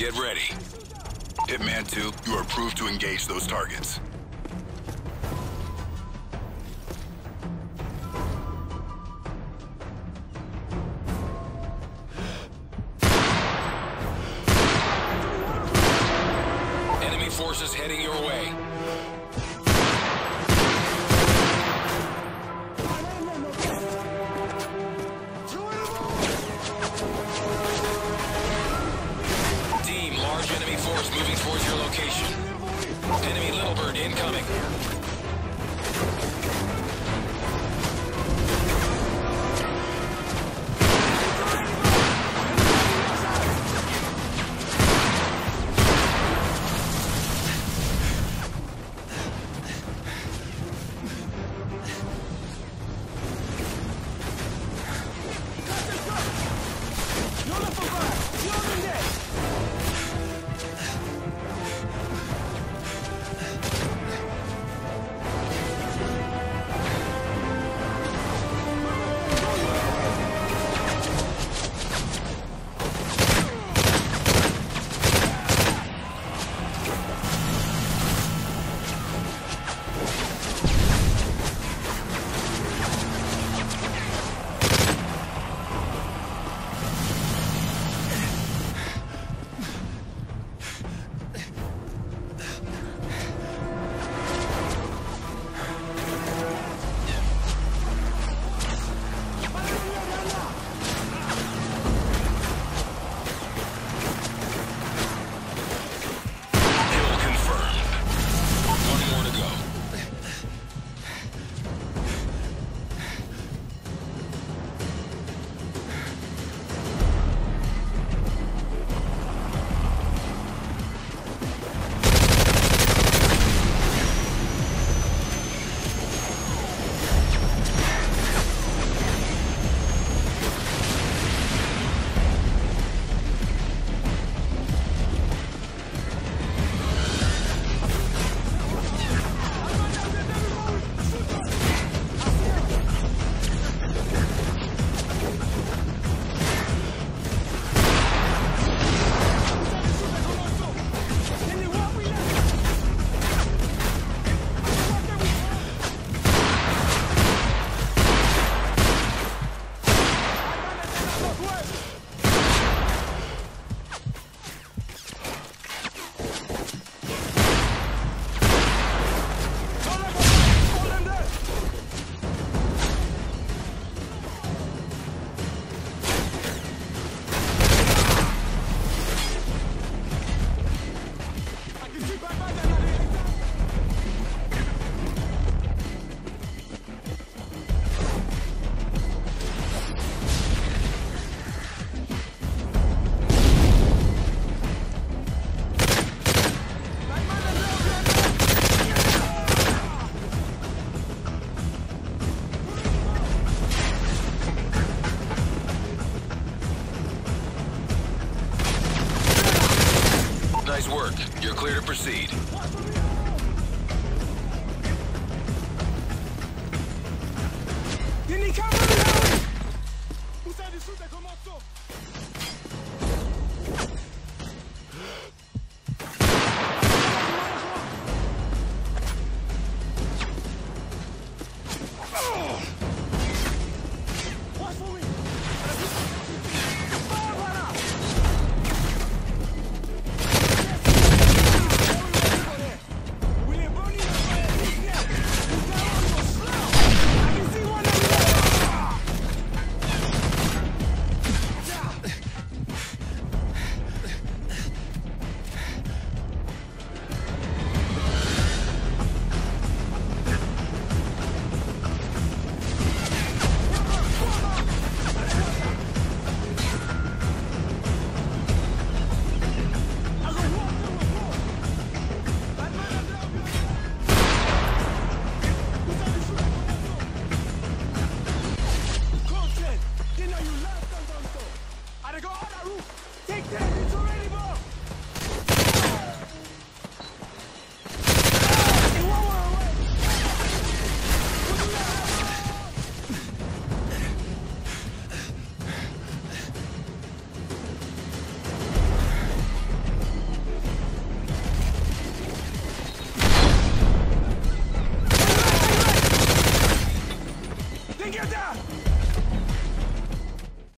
Get ready. Hitman 2, you are approved to engage those targets. Enemy forces heading your way. Moving towards your location. Enemy Little Bird incoming. Clear to proceed.